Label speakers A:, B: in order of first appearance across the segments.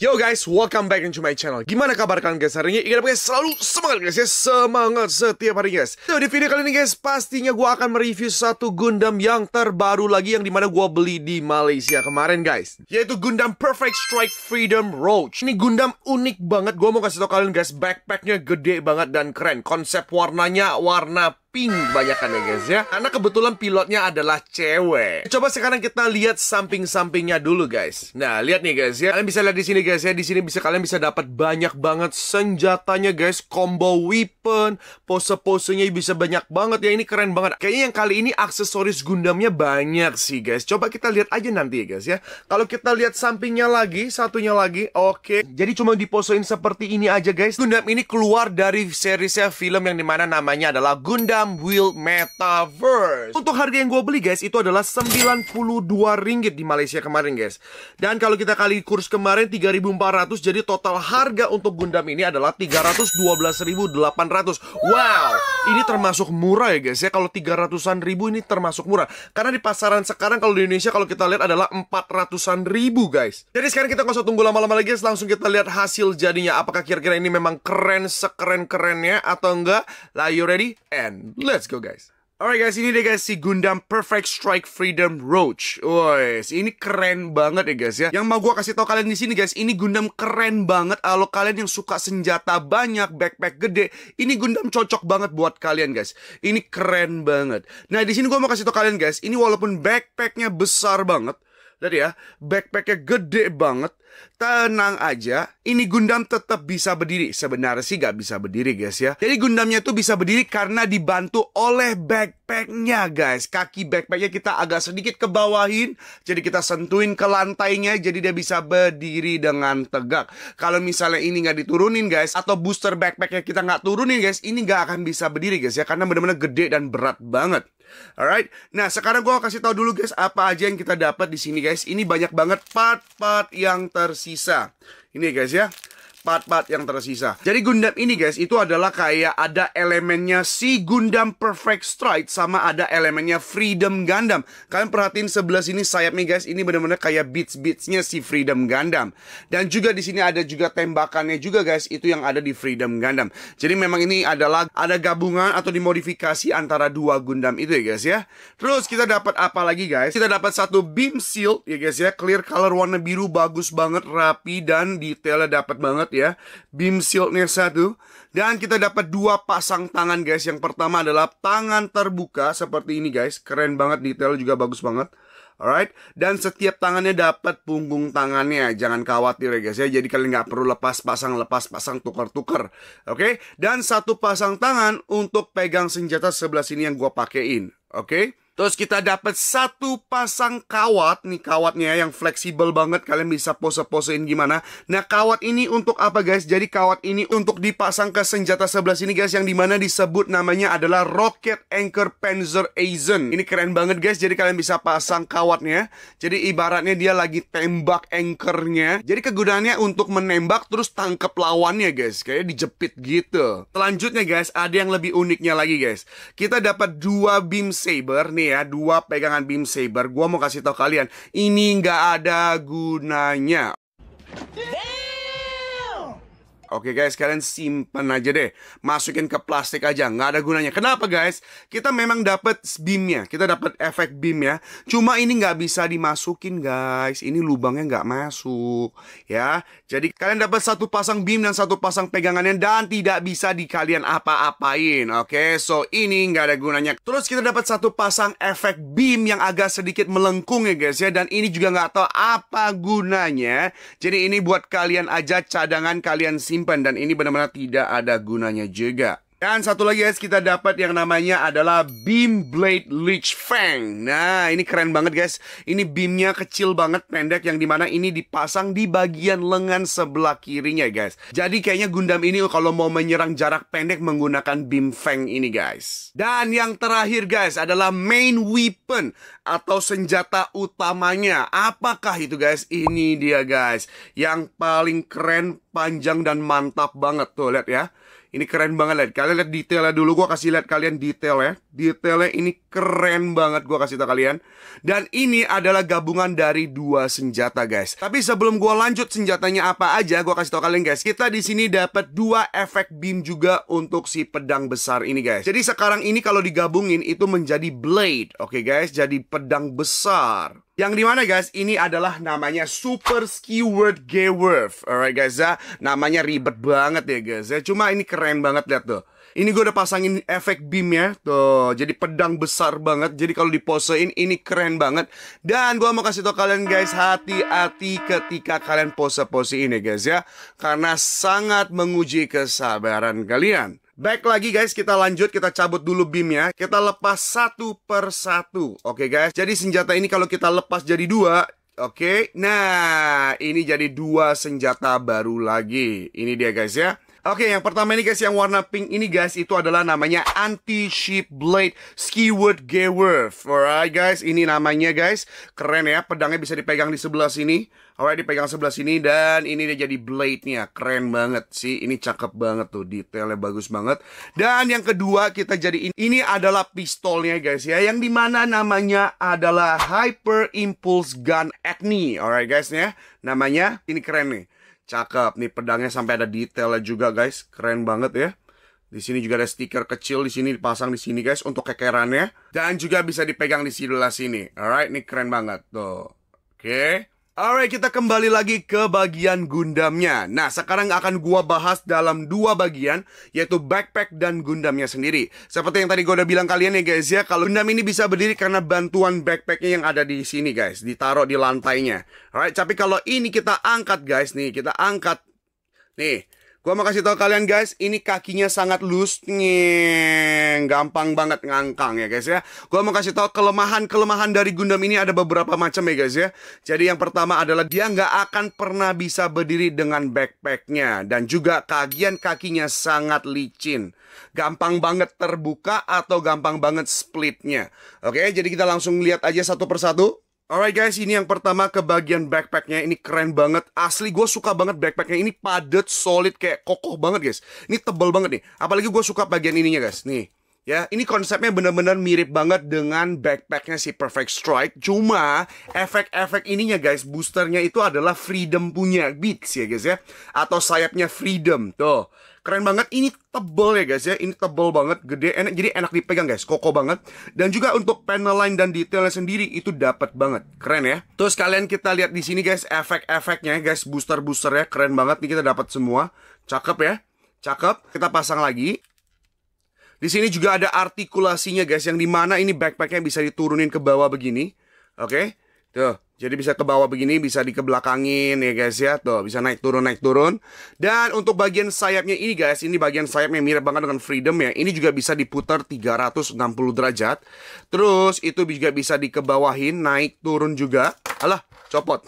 A: Yo guys, welcome back into my channel. Gimana kabar kalian guys hari ini? Ingat guys, selalu semangat guys ya, semangat setiap hari guys. So di video kali ini guys, pastinya gue akan mereview satu Gundam yang terbaru lagi yang di mana gue beli di Malaysia kemarin guys. Yaitu Gundam Perfect Strike Freedom Roach. Ini Gundam unik banget. Gue mau kasih tau kalian guys, backpacknya gede banget dan keren. Konsep warnanya warna pink banyakan ya guys ya? Karena kebetulan pilotnya adalah cewek. Coba sekarang kita lihat samping-sampingnya dulu guys. Nah lihat nih guys ya. Kalian bisa lihat di sini guys ya. Di sini bisa kalian bisa dapat banyak banget senjatanya guys. Combo weapon Pose-posenya bisa banyak banget ya. Ini keren banget. Kayaknya yang kali ini aksesoris Gundamnya banyak sih guys. Coba kita lihat aja nanti ya guys ya. Kalau kita lihat sampingnya lagi Satunya lagi Oke. Jadi cuma diposein seperti ini aja guys. Gundam ini keluar dari seriesnya film yang di mana namanya adalah Gundam Gundam Metaverse. Untuk harga yang gue beli guys, itu adalah 92 ringgit di Malaysia kemarin guys. Dan kalau kita kali kurs kemarin 3.400, jadi total harga untuk Gundam ini adalah 312.800. Wow, ini termasuk murah ya guys ya. Kalau 300-an ribu ini termasuk murah. Karena di pasaran sekarang kalau di Indonesia kalau kita lihat adalah 400-an ribu guys. Jadi sekarang kita nggak usah tunggu lama-lama lagi guys, langsung kita lihat hasil jadinya. Apakah kira-kira ini memang keren sekeren-kerennya atau enggak? Lah, you ready? And let's go guys. Alright guys, ini deh guys si Gundam Perfect Strike Freedom Roach. Woi, ini keren banget ya guys ya. Yang mau gue kasih tau kalian di sini guys, ini Gundam keren banget. Kalau kalian yang suka senjata banyak, backpack gede, ini Gundam cocok banget buat kalian guys. Ini keren banget. Nah di sini gue mau kasih tau kalian guys, ini walaupun backpacknya besar banget, Lihat ya, backpacknya gede banget. Tenang aja, ini Gundam tetap bisa berdiri. Sebenarnya sih gak bisa berdiri guys ya. Jadi Gundamnya tuh bisa berdiri karena dibantu oleh backpacknya guys. Kaki backpacknya kita agak sedikit ke bawahin. Jadi kita sentuhin ke lantainya. Jadi dia bisa berdiri dengan tegak. Kalau misalnya ini gak diturunin guys. Atau booster backpacknya kita gak turunin guys. Ini gak akan bisa berdiri guys ya. Karena benar-benar gede dan berat banget. Alright, nah sekarang gue kasih tahu dulu guys apa aja yang kita dapat di sini guys. Ini banyak banget part-part yang tersisa. Ini guys ya part-part yang tersisa. Jadi Gundam ini guys, itu adalah kayak ada elemennya si Gundam Perfect Strike sama ada elemennya Freedom Gundam. Kalian perhatiin sebelah sini sayapnya guys, ini benar-benar kayak beats-beatsnya si Freedom Gundam. Dan juga di sini ada juga tembakannya juga guys, itu yang ada di Freedom Gundam. Jadi memang ini adalah ada gabungan atau dimodifikasi antara dua Gundam itu ya guys ya. Terus kita dapat apa lagi guys? Kita dapat satu beam shield ya guys ya, clear color warna biru bagus banget, rapi dan detailnya dapat banget ya. Beam shieldnya satu. Dan kita dapat dua pasang tangan guys. Yang pertama adalah tangan terbuka seperti ini guys. Keren banget detail juga bagus banget. Alright, dan setiap tangannya dapat punggung tangannya, jangan khawatir ya guys ya. Jadi kalian nggak perlu lepas pasang, lepas pasang, tukar-tukar, oke? Okay? Dan satu pasang tangan untuk pegang senjata sebelah sini yang gue pakein, oke? Okay? Terus kita dapat satu pasang kawat nih kawatnya yang fleksibel banget kalian bisa pose-posein gimana. Nah kawat ini untuk apa guys? Jadi kawat ini untuk dipasang ke senjata sebelah sini guys yang di mana disebut namanya adalah Rocket Anchor Panzer Aizen. Ini keren banget guys. Jadi kalian bisa pasang kawatnya. Jadi ibaratnya dia lagi tembak anchornya. Jadi kegunaannya untuk menembak terus tangkap lawannya guys. Kayak dijepit gitu. Selanjutnya guys ada yang lebih uniknya lagi guys. Kita dapat dua beam saber nih ya dua pegangan beam saber. Gua mau kasih tau kalian, ini nggak ada gunanya. Oke guys, kalian simpen aja deh. Masukin ke plastik aja, nggak ada gunanya. Kenapa guys? Kita memang dapat beamnya, kita dapat efek beam ya. Cuma ini nggak bisa dimasukin guys. Ini lubangnya nggak masuk, ya. Jadi kalian dapat satu pasang beam dan satu pasang pegangannya dan tidak bisa di kalian apa-apain. Oke, so ini nggak ada gunanya. Terus kita dapat satu pasang efek beam yang agak sedikit melengkung ya guys ya. Dan ini juga nggak tahu apa gunanya. Jadi ini buat kalian aja cadangan kalian simpan disimpan dan ini benar-benar tidak ada gunanya juga. Dan satu lagi guys, kita dapat yang namanya adalah Beam Blade Leech Fang. Nah, ini keren banget guys. Ini beamnya kecil banget, pendek, yang di mana ini dipasang di bagian lengan sebelah kirinya guys. Jadi kayaknya Gundam ini kalau mau menyerang jarak pendek menggunakan Beam Fang ini guys. Dan yang terakhir guys adalah main weapon atau senjata utamanya. Apakah itu guys? Ini dia guys. Yang paling keren, panjang, dan mantap banget. Tuh, lihat ya. Ini keren banget lihat. Kalian lihat detailnya dulu. Gua kasih lihat kalian detail ya. Detailnya ini keren banget. Gua kasih tau kalian. Dan ini adalah gabungan dari dua senjata guys. Tapi sebelum gua lanjut senjatanya apa aja, gua kasih tau kalian guys. Kita di sini dapat dua efek beam juga untuk si pedang besar ini guys. Jadi sekarang ini kalau digabungin itu menjadi blade. Oke okay, guys, jadi pedang besar. Yang di mana guys, ini adalah namanya Super Skyward Gearworth. Alright guys ya, namanya ribet banget ya guys ya. Cuma ini keren banget lihat tuh. Ini gue udah pasangin efek beam ya Tuh jadi pedang besar banget Jadi kalau diposein ini keren banget Dan gue mau kasih tau kalian guys Hati-hati ketika kalian pose-pose ini guys ya Karena sangat menguji kesabaran kalian Baik lagi guys, kita lanjut, kita cabut dulu beamnya. Kita lepas satu per satu. Oke guys, jadi senjata ini kalau kita lepas jadi dua, Oke, nah ini jadi dua senjata baru lagi. Ini dia guys ya. Oke, yang pertama ini guys, yang warna pink ini guys, itu adalah namanya Anti-Ship Blade Skyward Gearworth. Alright guys, ini namanya guys. Keren ya, pedangnya bisa dipegang di sebelah sini. Alright, dipegang sebelah sini dan ini dia jadi blade-nya. Keren banget sih, ini cakep banget tuh, detailnya bagus banget. Dan yang kedua kita jadi ini, ini adalah pistolnya guys ya, yang di mana namanya adalah Hyper Impulse Gun Acne. Alright guys ya, namanya ini keren nih. Cakep nih pedangnya sampai ada detailnya juga guys. Keren banget ya. Di sini juga ada stiker kecil di sini dipasang di sini guys untuk kekerannya dan juga bisa dipegang di sebelah sini. Alright, ini keren banget tuh. Oke. Okay. Alright, kita kembali lagi ke bagian Gundamnya. Nah, sekarang akan gua bahas dalam dua bagian, yaitu backpack dan Gundamnya sendiri. Seperti yang tadi gua udah bilang kalian ya guys ya, kalau Gundam ini bisa berdiri karena bantuan backpacknya yang ada di sini guys, ditaruh di lantainya. Alright, tapi kalau ini kita angkat guys nih, kita angkat. Nih, Gua mau kasih tahu kalian guys, ini kakinya sangat loose, Nyeng, gampang banget ngangkang ya guys ya. Gua mau kasih tahu kelemahan-kelemahan dari Gundam ini ada beberapa macam ya guys ya. Jadi yang pertama adalah dia nggak akan pernah bisa berdiri dengan backpacknya dan juga kagian kakinya sangat licin. Gampang banget terbuka atau gampang banget splitnya. Oke, jadi kita langsung lihat aja satu persatu. Alright guys, ini yang pertama ke bagian backpacknya. Ini keren banget. Asli gue suka banget backpacknya. Ini padat, solid, kayak kokoh banget guys. Ini tebal banget nih. Apalagi gue suka bagian ininya guys. Nih Ya, ini konsepnya benar-benar mirip banget dengan backpacknya si Perfect Strike. Cuma efek-efek ininya guys, boosternya itu adalah Freedom punya Beats ya guys ya, atau sayapnya Freedom tuh. Keren banget, ini tebel ya guys ya, ini tebel banget, gede, enak, jadi enak dipegang guys, kokoh banget. Dan juga untuk panel line dan detailnya sendiri itu dapat banget, keren ya. Terus kalian kita lihat di sini guys, efek-efeknya guys, booster-boosternya keren banget nih kita dapat semua, cakep ya, cakep. Kita pasang lagi. Di sini juga ada artikulasinya guys, yang di mana ini backpacknya bisa diturunin ke bawah begini, oke? Okay? Tuh, jadi bisa ke bawah begini, bisa dikebelakangin ya guys ya. Tuh, bisa naik turun naik turun. Dan untuk bagian sayapnya ini guys, ini bagian sayapnya mirip banget dengan Freedom ya. Ini juga bisa diputar 360 derajat. Terus itu juga bisa dikebawahin, naik turun juga. Alah, copot.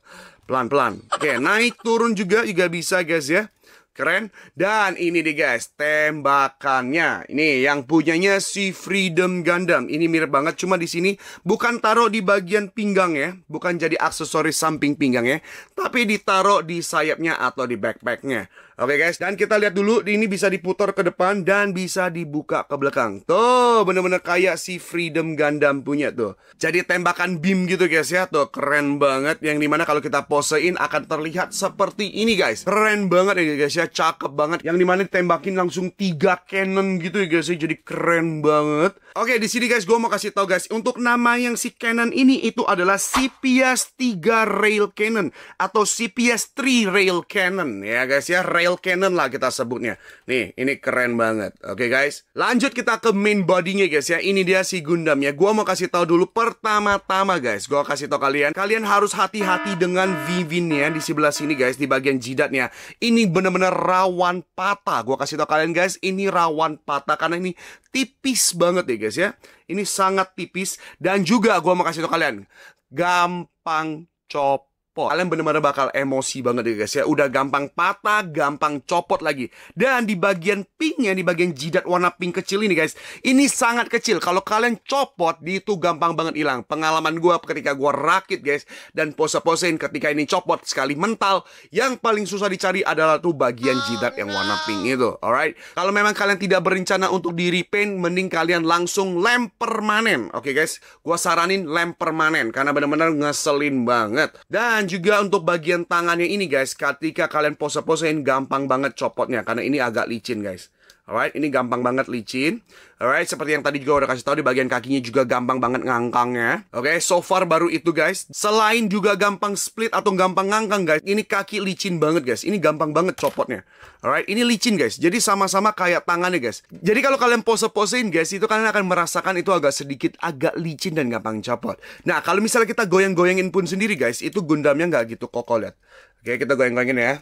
A: Pelan-pelan. Oke, naik turun juga juga bisa guys ya. Keren. Dan ini deh guys, tembakannya. Ini yang punyanya si Freedom Gundam. Ini mirip banget, cuma di sini bukan taruh di bagian pinggang ya. Bukan jadi aksesoris samping pinggang ya. Tapi ditaruh di sayapnya atau di backpacknya. Oke guys, dan kita lihat dulu ini bisa diputar ke depan dan bisa dibuka ke belakang. Tuh, bener-bener kayak si Freedom Gundam punya tuh. Jadi tembakan beam gitu guys ya, tuh keren banget. Yang di mana kalau kita posein akan terlihat seperti ini guys. Keren banget ya guys ya, cakep banget. Yang di mana ditembakin langsung tiga cannon gitu ya guys ya, jadi keren banget. Oke, di sini guys, gue mau kasih tau guys, untuk nama yang si cannon ini itu adalah CPS 3 Rail Cannon atau CPS 3 Rail Cannon ya guys ya, rail rail cannon lah kita sebutnya. Nih, ini keren banget. Oke okay, guys, lanjut kita ke main bodinya guys ya. Ini dia si Gundam ya. Gua mau kasih tahu dulu pertama-tama guys. Gua kasih tahu kalian, kalian harus hati-hati dengan Vivinnya di sebelah sini guys, di bagian jidatnya. Ini bener-bener rawan patah. Gua kasih tahu kalian guys, ini rawan patah karena ini tipis banget ya guys ya. Ini sangat tipis dan juga gua mau kasih tahu kalian, gampang cop copot. Kalian bener-bener bakal emosi banget ya guys ya. Udah gampang patah, gampang copot lagi. Dan di bagian pinknya, di bagian jidat warna pink kecil ini guys, ini sangat kecil. Kalau kalian copot, itu gampang banget hilang. Pengalaman gue ketika gue rakit guys, dan pose-posein ketika ini copot sekali mental, yang paling susah dicari adalah tuh bagian jidat yang warna pink itu. Alright? Kalau memang kalian tidak berencana untuk di repaint, mending kalian langsung lem permanen. Oke okay, guys, gue saranin lem permanen karena benar-benar ngeselin banget. Dan juga untuk bagian tangannya ini guys, ketika kalian pose-posein gampang banget copotnya karena ini agak licin guys. Alright, ini gampang banget licin. Alright, seperti yang tadi juga udah kasih tahu di bagian kakinya juga gampang banget ngangkangnya. Oke, okay, so far baru itu guys. Selain juga gampang split atau gampang ngangkang guys, ini kaki licin banget guys. Ini gampang banget copotnya. Alright, ini licin guys. Jadi sama-sama kayak tangannya guys. Jadi kalau kalian pose-posein guys, itu kalian akan merasakan itu agak sedikit agak licin dan gampang copot. Nah, kalau misalnya kita goyang-goyangin pun sendiri guys, itu Gundamnya nggak gitu kokoh. Oke, okay, kita goyang-goyangin ya.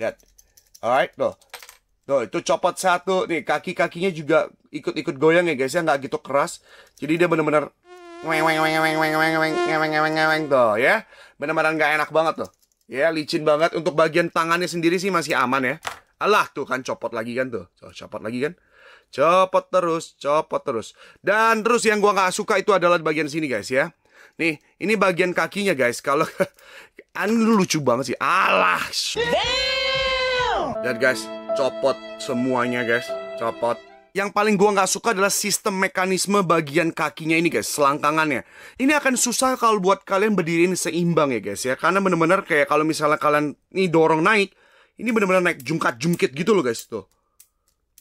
A: Lihat. Alright, tuh. Tuh, itu copot satu. Nih, kaki-kakinya juga ikut-ikut goyang ya guys ya. Nggak gitu keras. Jadi dia bener-bener... Tuh, ya. Bener-bener nggak enak banget tuh. Ya, licin banget. Untuk bagian tangannya sendiri sih masih aman ya. Allah tuh kan copot lagi kan tuh. tuh copot lagi kan. Copot terus, copot terus. Dan terus yang gua nggak suka itu adalah bagian sini guys ya. Nih, ini bagian kakinya guys. Kalau... Anu lucu banget sih. Allah Dan guys, copot semuanya guys copot yang paling gua nggak suka adalah sistem mekanisme bagian kakinya ini guys, selangkangannya. Ini akan susah kalau buat kalian berdiriin seimbang ya guys ya. Karena bener-bener kayak kalau misalnya kalian ini dorong naik, ini bener-bener naik jungkat-jungkit gitu loh guys tuh.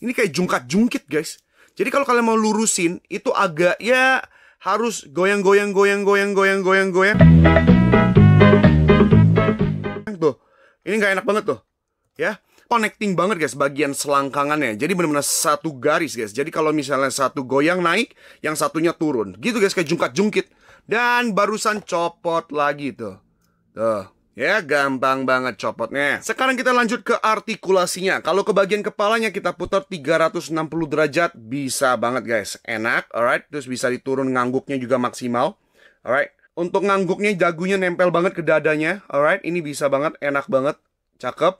A: Ini kayak jungkat-jungkit guys. Jadi kalau kalian mau lurusin, itu agak ya harus goyang-goyang goyang-goyang goyang-goyang goyang. Tuh, ini nggak enak banget tuh. Ya, connecting banget guys bagian selangkangannya. Jadi benar-benar satu garis guys. Jadi kalau misalnya satu goyang naik, yang satunya turun. Gitu guys kayak jungkat-jungkit. Dan barusan copot lagi tuh. Tuh. Ya, gampang banget copotnya. Sekarang kita lanjut ke artikulasinya. Kalau ke bagian kepalanya kita putar 360 derajat, bisa banget guys. Enak, alright. Terus bisa diturun ngangguknya juga maksimal. Alright. Untuk ngangguknya dagunya nempel banget ke dadanya. Alright, ini bisa banget, enak banget. Cakep.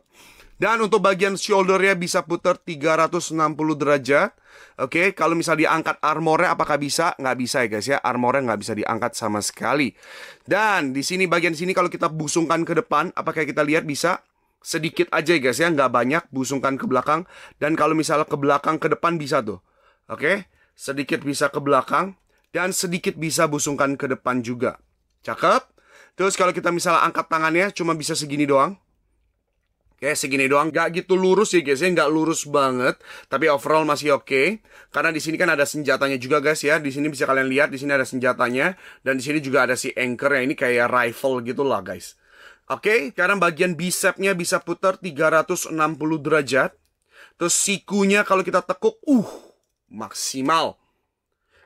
A: Dan untuk bagian shouldernya bisa putar 360 derajat. Oke, okay, kalau misalnya diangkat armornya apakah bisa? Nggak bisa ya guys ya, armornya nggak bisa diangkat sama sekali. Dan di sini bagian sini kalau kita busungkan ke depan, apakah kita lihat bisa? Sedikit aja ya guys ya, nggak banyak, busungkan ke belakang. Dan kalau misalnya ke belakang ke depan bisa tuh. Oke, okay? sedikit bisa ke belakang. Dan sedikit bisa busungkan ke depan juga. Cakep. Terus kalau kita misalnya angkat tangannya cuma bisa segini doang. Oke, segini doang. Gak gitu lurus ya guys ya, nggak lurus banget. Tapi overall masih oke. Okay. Karena di sini kan ada senjatanya juga guys ya. Di sini bisa kalian lihat, di sini ada senjatanya. Dan di sini juga ada si anchor ya. Ini kayak rifle gitu lah guys. Oke, okay, sekarang bagian bicepnya bisa putar 360 derajat. Terus sikunya kalau kita tekuk, uh, maksimal.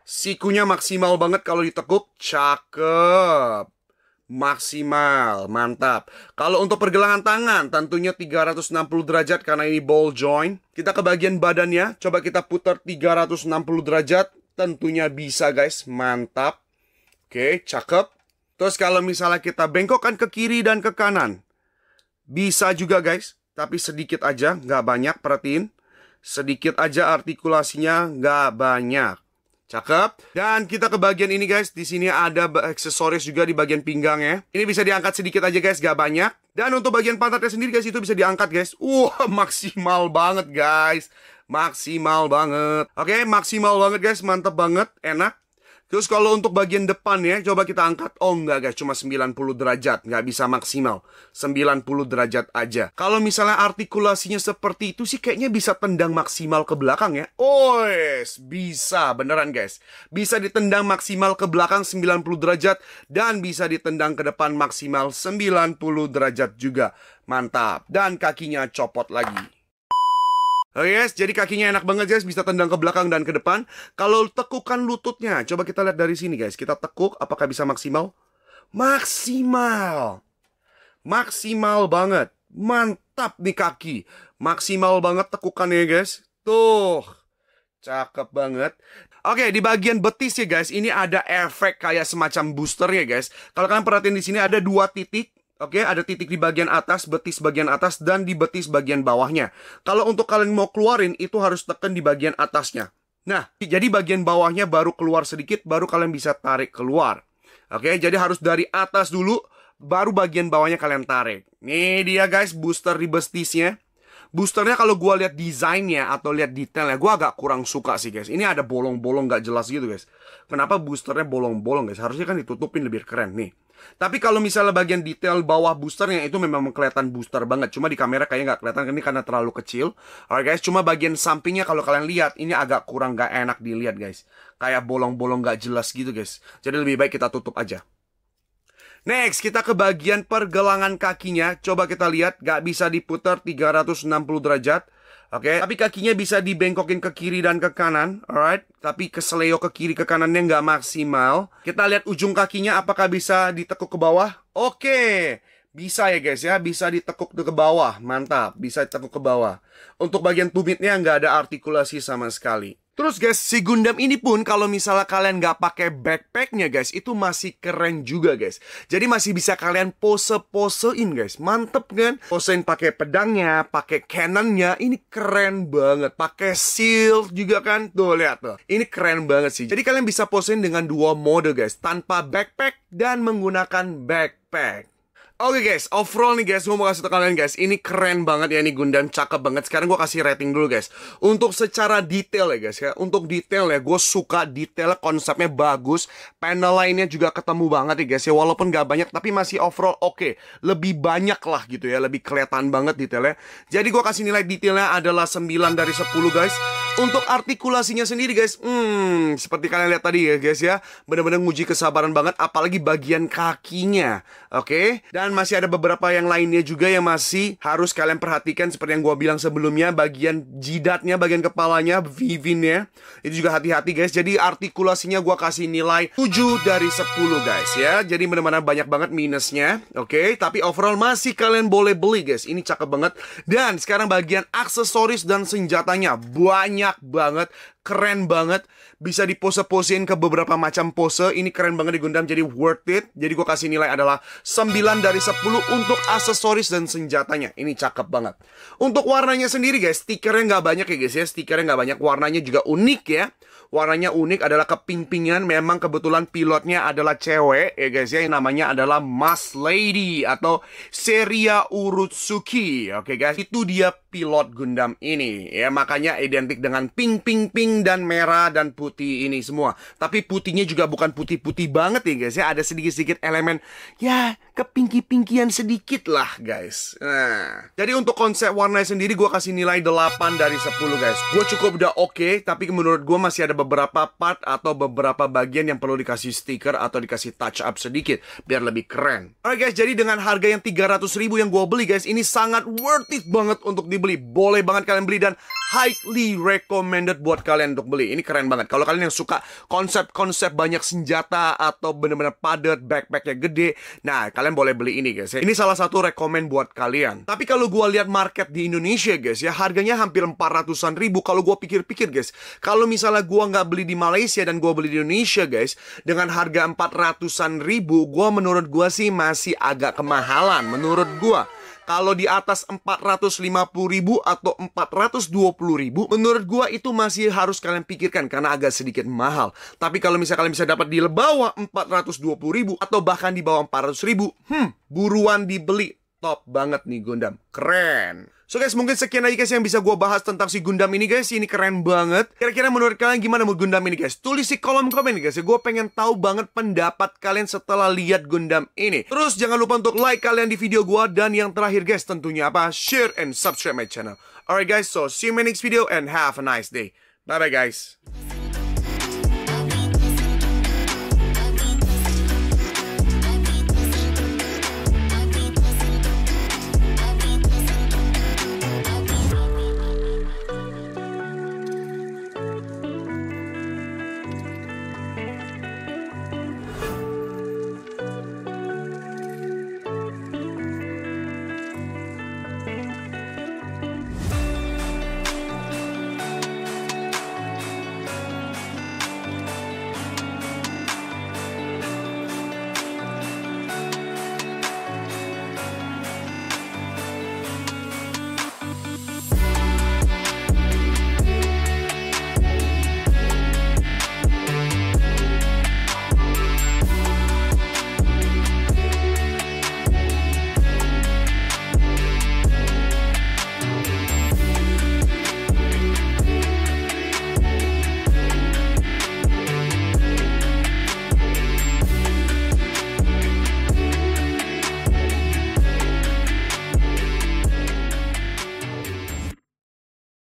A: Sikunya maksimal banget kalau ditekuk, cakep maksimal. Mantap. Kalau untuk pergelangan tangan, tentunya 360 derajat karena ini ball joint. Kita ke bagian badannya, coba kita putar 360 derajat. Tentunya bisa guys, mantap. Oke, cakep. Terus kalau misalnya kita bengkokkan ke kiri dan ke kanan, bisa juga guys, tapi sedikit aja, nggak banyak, perhatiin. Sedikit aja artikulasinya, nggak banyak. Cakep. Dan kita ke bagian ini guys. Di sini ada aksesoris juga di bagian pinggang ya. Ini bisa diangkat sedikit aja guys, gak banyak. Dan untuk bagian pantatnya sendiri guys, itu bisa diangkat guys. Wah, maksimal banget guys. Maksimal banget. Oke, maksimal banget guys. Mantap banget. Enak. Terus kalau untuk bagian depan ya, coba kita angkat. Oh enggak guys, cuma 90 derajat. Nggak bisa maksimal. 90 derajat aja. Kalau misalnya artikulasinya seperti itu sih kayaknya bisa tendang maksimal ke belakang ya. Oh yes, bisa beneran guys. Bisa ditendang maksimal ke belakang 90 derajat. Dan bisa ditendang ke depan maksimal 90 derajat juga. Mantap. Dan kakinya copot lagi. Oke okay guys, jadi kakinya enak banget guys, bisa tendang ke belakang dan ke depan. Kalau tekukan lututnya, coba kita lihat dari sini guys. Kita tekuk, apakah bisa maksimal? Maksimal. Maksimal banget. Mantap nih kaki. Maksimal banget tekukannya guys. Tuh. Cakep banget. Oke, di bagian betis ya guys, ini ada efek kayak semacam booster ya guys. Kalau kalian perhatiin di sini ada dua titik. Oke, ada titik di bagian atas, betis bagian atas, dan di betis bagian bawahnya. Kalau untuk kalian mau keluarin, itu harus tekan di bagian atasnya. Nah, jadi bagian bawahnya baru keluar sedikit, baru kalian bisa tarik keluar. Oke, jadi harus dari atas dulu, baru bagian bawahnya kalian tarik. Nih dia guys, booster di betisnya. Boosternya kalau gue lihat desainnya atau lihat detailnya, gue agak kurang suka sih guys. Ini ada bolong-bolong gak jelas gitu guys. Kenapa boosternya bolong-bolong guys? Harusnya kan ditutupin lebih keren nih. Tapi kalau misalnya bagian detail bawah boosternya itu memang kelihatan booster banget. Cuma di kamera kayaknya nggak kelihatan ini karena terlalu kecil. Alright guys, cuma bagian sampingnya kalau kalian lihat ini agak kurang gak enak dilihat guys. Kayak bolong-bolong gak jelas gitu guys. Jadi lebih baik kita tutup aja. Next, kita ke bagian pergelangan kakinya. Coba kita lihat, gak bisa diputar 360 derajat. Oke, okay? tapi kakinya bisa dibengkokin ke kiri dan ke kanan, alright? Tapi keseleo ke kiri ke kanannya nggak maksimal. Kita lihat ujung kakinya apakah bisa ditekuk ke bawah? Oke, okay. bisa ya guys ya, bisa ditekuk ke bawah, mantap, bisa ditekuk ke bawah. Untuk bagian tumitnya nggak ada artikulasi sama sekali. Terus guys, si Gundam ini pun kalau misalnya kalian nggak pakai backpacknya guys, itu masih keren juga guys. Jadi masih bisa kalian pose-posein guys, mantep kan? Posein pakai pedangnya, pakai cannonnya, ini keren banget. Pakai shield juga kan, tuh lihat tuh. Ini keren banget sih. Jadi kalian bisa posein dengan dua mode guys, tanpa backpack dan menggunakan backpack. Oke okay guys, overall nih guys, gue mau kasih tau kalian guys, ini keren banget ya, ini Gundam cakep banget. Sekarang gue kasih rating dulu guys. Untuk secara detail ya guys ya, untuk detail ya, gue suka detail konsepnya bagus. Panel lainnya juga ketemu banget ya guys ya, walaupun gak banyak, tapi masih overall oke. Okay. Lebih banyak lah gitu ya, lebih kelihatan banget detailnya. Jadi gue kasih nilai detailnya adalah 9 dari 10 guys. Untuk artikulasinya sendiri guys, hmm, seperti kalian lihat tadi ya guys ya, bener-bener nguji kesabaran banget, apalagi bagian kakinya, oke? Okay? Dan masih ada beberapa yang lainnya juga yang masih harus kalian perhatikan seperti yang gue bilang sebelumnya, bagian jidatnya, bagian kepalanya, vivinnya, itu juga hati-hati guys. Jadi artikulasinya gue kasih nilai 7 dari 10 guys ya. Jadi bener-bener banyak banget minusnya, oke? Okay? Tapi overall masih kalian boleh beli guys, ini cakep banget. Dan sekarang bagian aksesoris dan senjatanya banyak banyak banget, keren banget. Bisa dipose-posein ke beberapa macam pose. Ini keren banget di Gundam, jadi worth it. Jadi gue kasih nilai adalah 9 dari 10 untuk aksesoris dan senjatanya. Ini cakep banget. Untuk warnanya sendiri guys, stikernya nggak banyak ya guys ya. Stikernya nggak banyak, warnanya juga unik ya. Warnanya unik adalah keping-pingan. Memang kebetulan pilotnya adalah cewek ya guys ya. Yang namanya adalah Mas Lady atau Seria Urutsuki. Oke guys, itu dia pilot Gundam ini. Ya makanya identik dengan pink, pink, pink dan merah dan putih ini semua. Tapi putihnya juga bukan putih-putih banget ya guys ya. Ada sedikit-sedikit elemen ya kepingki-pingkian sedikit lah guys. Nah, jadi untuk konsep warna sendiri gue kasih nilai 8 dari 10 guys. Gue cukup udah oke, okay, tapi menurut gue masih ada beberapa part atau beberapa bagian yang perlu dikasih stiker atau dikasih touch up sedikit biar lebih keren. Alright guys, jadi dengan harga yang 300 ribu yang gue beli guys, ini sangat worth it banget untuk dibeli. Boleh banget kalian beli dan highly recommended buat kalian untuk beli. Ini keren banget. Kalau kalian yang suka konsep-konsep banyak senjata atau bener-bener padat, backpacknya gede, nah kalian boleh beli ini guys. Ya. Ini salah satu rekomend buat kalian. Tapi kalau gue lihat market di Indonesia guys ya, harganya hampir 400an ribu. Kalau gue pikir-pikir guys, kalau misalnya gue nggak beli di Malaysia dan gue beli di Indonesia guys dengan harga 400-an ribu gue menurut gue sih masih agak kemahalan menurut gue kalau di atas 450 ribu atau 420 ribu menurut gue itu masih harus kalian pikirkan karena agak sedikit mahal. Tapi kalau misalnya kalian bisa dapat di bawah 420 ribu atau bahkan di bawah 400 ribu hmm buruan dibeli. Top banget nih Gundam. Keren So guys, mungkin sekian aja guys yang bisa gue bahas tentang si Gundam ini guys. Ini keren banget. Kira-kira menurut kalian gimana mau Gundam ini guys? Tulis di kolom komen guys. Gue pengen tahu banget pendapat kalian setelah lihat Gundam ini. Terus jangan lupa untuk like kalian di video gue. Dan yang terakhir guys tentunya apa? Share and subscribe my channel. Alright guys, so see you in my next video and have a nice day. Bye-bye guys.